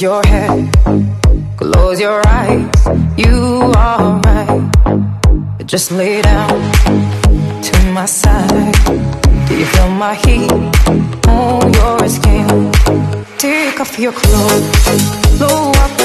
your head, close your eyes. You are right. Just lay down to my side. Do you feel my heat on your skin? Take off your clothes, blow up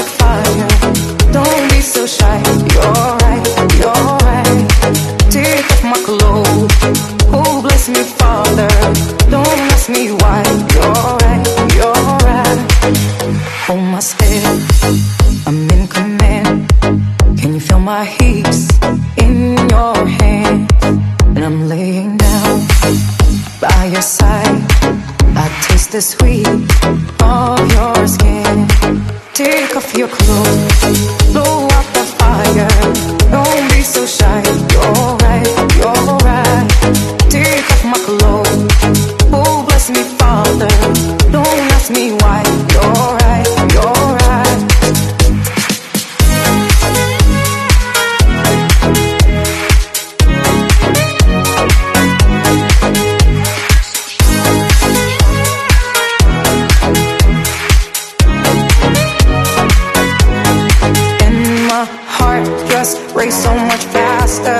sweet of your skin. Take off your clothes, blow heart just race so much faster.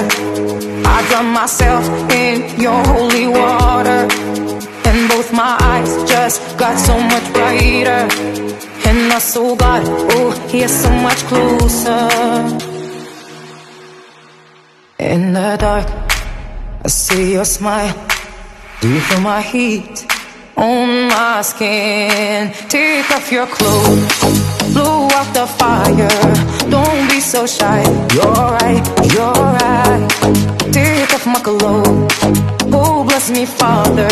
I drown myself in your holy water. And both my eyes just got so much brighter. And my soul got, oh, yeah, so much closer. In the dark, I see your smile. Do you feel my heat on my skin? Take off your clothes, blow out the fire. Don't be so shy. You're right, you're right. Take off my clothes. Oh, bless me, Father.